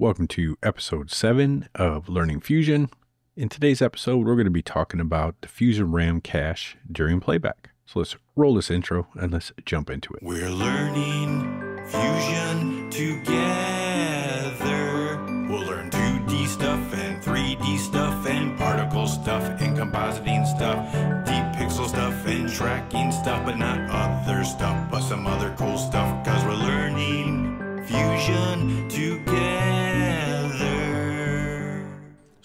Welcome to episode 7 of Learning Fusion. In today's episode, we're going to be talking about the Fusion RAM cache during playback. So let's roll this intro and let's jump into it. We're learning Fusion together. We'll learn 2D stuff and 3D stuff and particle stuff and compositing stuff, deep pixel stuff and tracking stuff, but not other stuff, but some other cool stuff, cause we're learning Fusion together.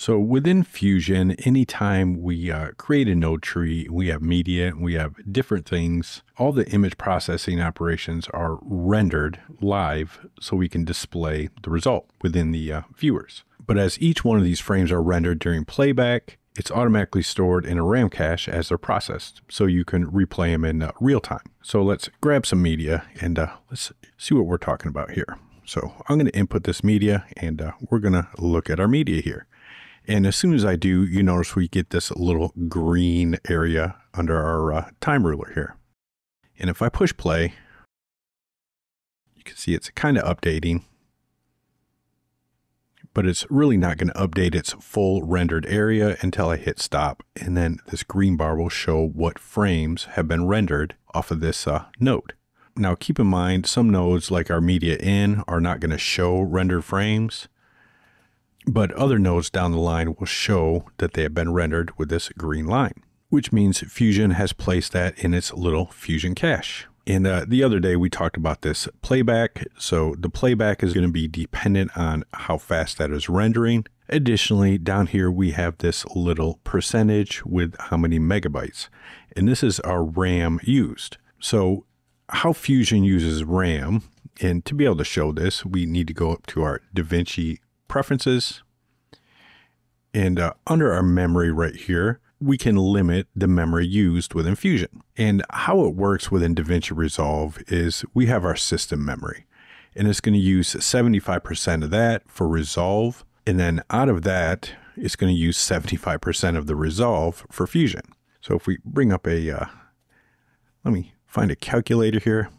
So within Fusion, anytime we uh, create a node tree, we have media, we have different things. All the image processing operations are rendered live so we can display the result within the uh, viewers. But as each one of these frames are rendered during playback, it's automatically stored in a RAM cache as they're processed, so you can replay them in uh, real time. So let's grab some media and uh, let's see what we're talking about here. So I'm going to input this media and uh, we're going to look at our media here. And as soon as I do, you notice we get this little green area under our uh, time ruler here. And if I push play, you can see it's kind of updating, but it's really not going to update its full rendered area until I hit stop. And then this green bar will show what frames have been rendered off of this uh, node. Now keep in mind, some nodes like our media in are not going to show rendered frames but other nodes down the line will show that they have been rendered with this green line, which means Fusion has placed that in its little Fusion cache. And uh, the other day we talked about this playback. So the playback is going to be dependent on how fast that is rendering. Additionally, down here we have this little percentage with how many megabytes. And this is our RAM used. So how Fusion uses RAM, and to be able to show this, we need to go up to our DaVinci preferences. And uh, under our memory right here, we can limit the memory used within Fusion. And how it works within DaVinci Resolve is we have our system memory, and it's going to use 75% of that for Resolve. And then out of that, it's going to use 75% of the Resolve for Fusion. So if we bring up a, uh, let me find a calculator here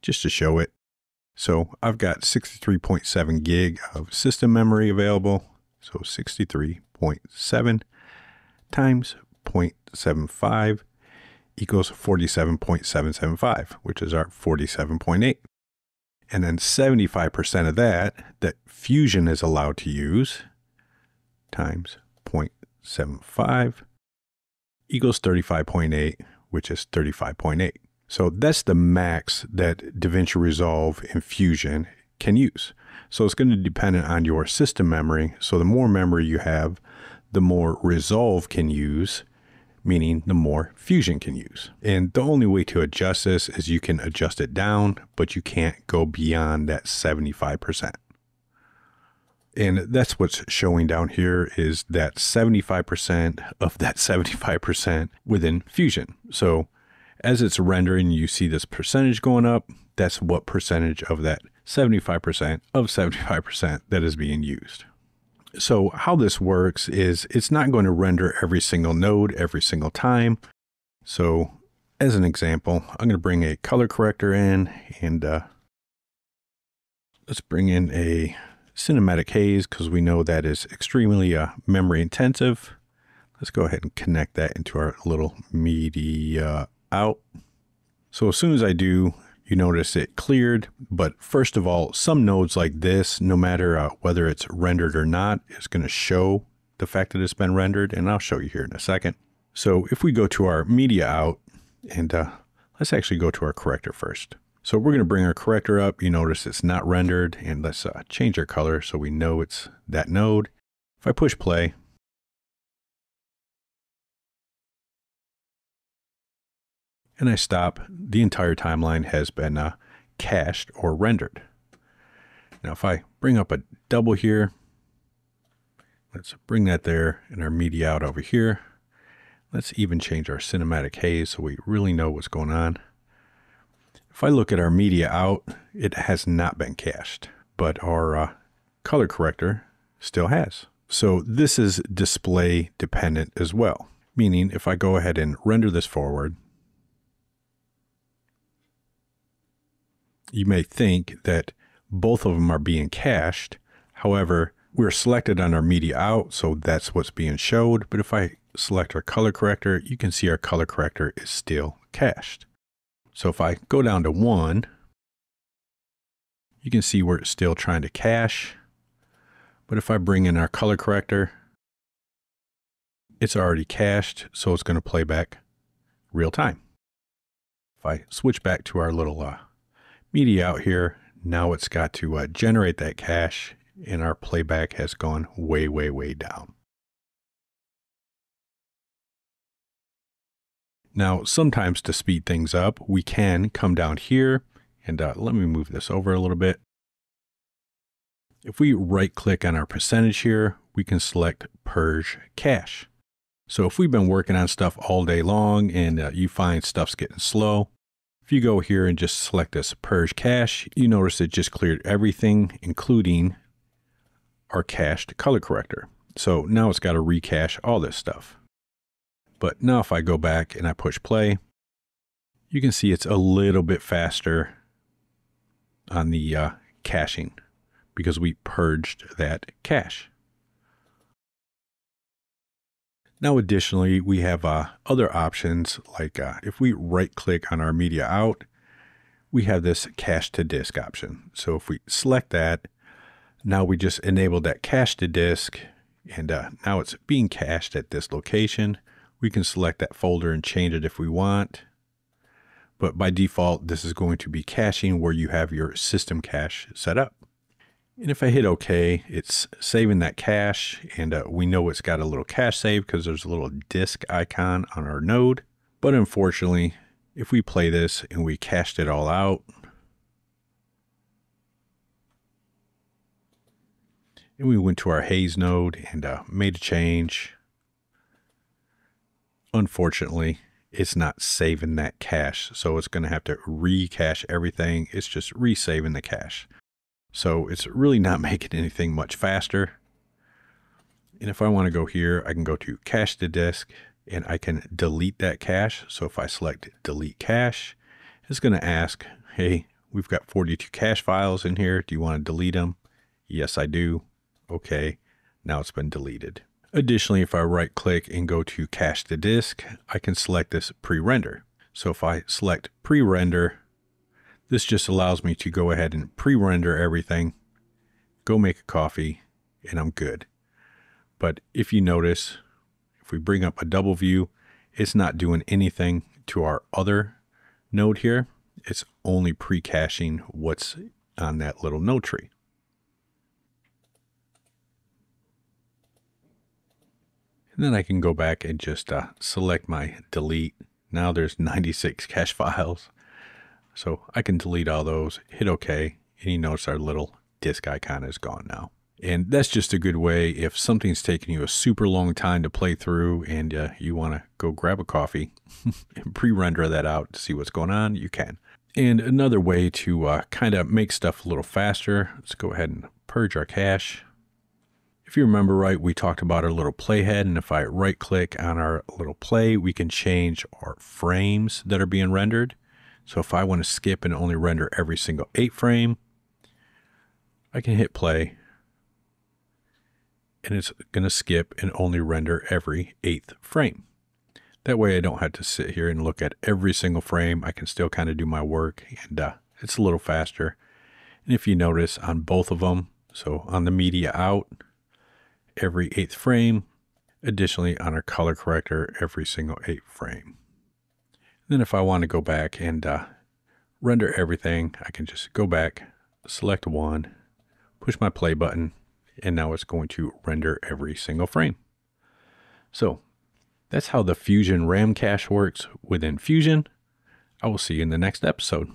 just to show it. So I've got 63.7 gig of system memory available. So 63.7 times 0.75 equals 47.775, which is our 47.8. And then 75% of that, that Fusion is allowed to use, times 0.75 equals 35.8, which is 35.8. So that's the max that DaVinci Resolve in Fusion can use. So it's going to depend on your system memory. So the more memory you have, the more Resolve can use, meaning the more Fusion can use. And the only way to adjust this is you can adjust it down, but you can't go beyond that 75%. And that's what's showing down here is that 75% of that 75% within Fusion. So as it's rendering, you see this percentage going up. That's what percentage of that 75% of 75% that is being used. So how this works is it's not going to render every single node every single time. So as an example, I'm going to bring a color corrector in and uh, let's bring in a cinematic haze because we know that is extremely uh, memory intensive. Let's go ahead and connect that into our little media out. So as soon as I do, you notice it cleared. But first of all, some nodes like this, no matter uh, whether it's rendered or not, is going to show the fact that it's been rendered. And I'll show you here in a second. So if we go to our media out and uh, let's actually go to our corrector first. So we're going to bring our corrector up. You notice it's not rendered and let's uh, change our color so we know it's that node. If I push play, and I stop, the entire timeline has been uh, cached or rendered. Now, if I bring up a double here, let's bring that there and our media out over here. Let's even change our cinematic haze so we really know what's going on. If I look at our media out, it has not been cached, but our uh, color corrector still has. So this is display dependent as well, meaning if I go ahead and render this forward, you may think that both of them are being cached, However, we're selected on our media out, so that's what's being showed. But if I select our color corrector, you can see our color corrector is still cached. So if I go down to one, you can see we're still trying to cache. But if I bring in our color corrector, it's already cached, so it's going to play back real time. If I switch back to our little uh, media out here, now it's got to uh, generate that cache and our playback has gone way, way, way down. Now, sometimes to speed things up, we can come down here and uh, let me move this over a little bit. If we right click on our percentage here, we can select purge cache. So if we've been working on stuff all day long and uh, you find stuff's getting slow, if you go here and just select this purge cache, you notice it just cleared everything, including our cached color corrector. So now it's got to recache all this stuff. But now if I go back and I push play, you can see it's a little bit faster on the uh, caching because we purged that cache. Now, additionally, we have uh, other options like uh, if we right click on our media out, we have this cache to disk option. So if we select that, now we just enabled that cache to disk and uh, now it's being cached at this location. We can select that folder and change it if we want. But by default, this is going to be caching where you have your system cache set up. And if I hit OK, it's saving that cache, and uh, we know it's got a little cache save because there's a little disk icon on our node. But unfortunately, if we play this and we cached it all out, and we went to our haze node and uh, made a change, unfortunately, it's not saving that cache. So it's going to have to recache everything. It's just resaving the cache. So it's really not making anything much faster. And if I want to go here, I can go to cache to disk and I can delete that cache. So if I select delete cache, it's going to ask, hey, we've got 42 cache files in here. Do you want to delete them? Yes, I do. Okay, now it's been deleted. Additionally, if I right click and go to cache to disk, I can select this pre-render. So if I select pre-render, this just allows me to go ahead and pre-render everything, go make a coffee, and I'm good. But if you notice, if we bring up a double view, it's not doing anything to our other node here. It's only pre-caching what's on that little node tree. And then I can go back and just uh, select my delete. Now there's 96 cache files. So I can delete all those, hit OK, and you notice our little disk icon is gone now. And that's just a good way if something's taking you a super long time to play through and uh, you want to go grab a coffee and pre-render that out to see what's going on, you can. And another way to uh, kind of make stuff a little faster, let's go ahead and purge our cache. If you remember right, we talked about our little playhead, and if I right click on our little play, we can change our frames that are being rendered. So if I want to skip and only render every single eight frame, I can hit play and it's going to skip and only render every eighth frame. That way I don't have to sit here and look at every single frame. I can still kind of do my work and uh, it's a little faster. And if you notice on both of them, so on the media out, every eighth frame, additionally on our color corrector, every single eighth frame. Then if I want to go back and uh, render everything, I can just go back, select one, push my play button, and now it's going to render every single frame. So that's how the Fusion RAM cache works within Fusion. I will see you in the next episode.